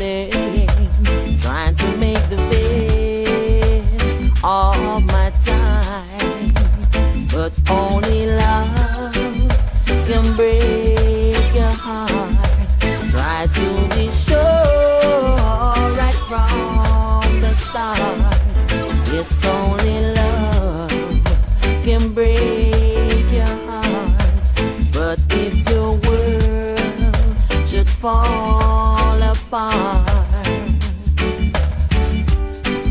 trying to make the best of my time. But only love can break your heart. To be sure from the start. It's only love can break your heart. But if world should fall, far.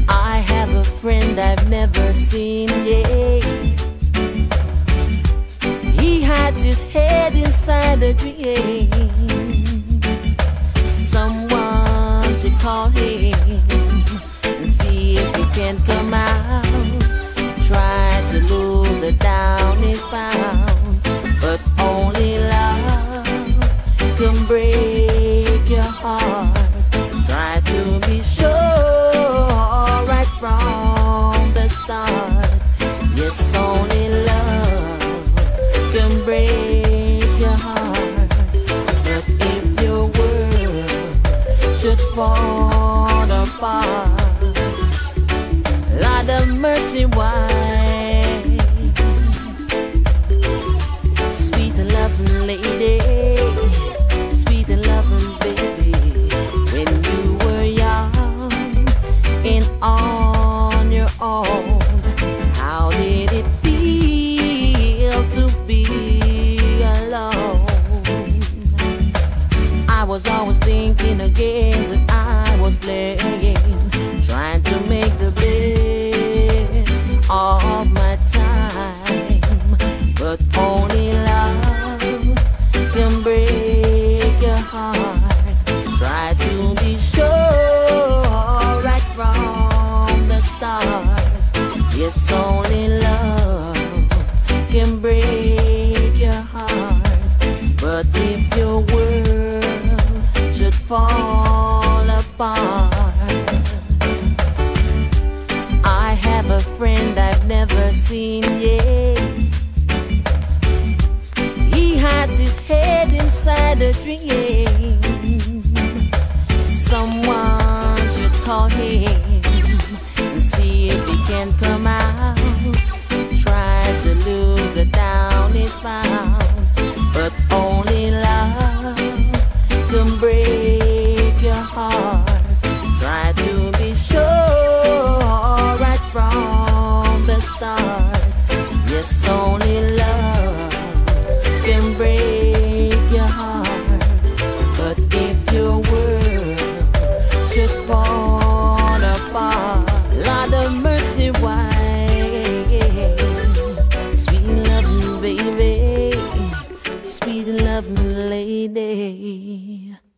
I have a friend I've never seen yet. He hides his head inside a dream. torn apart. Lord of mercy, why? fall apart. I have a friend I've never seen yet. He hides his head inside a dream. Someone sweet loving lady.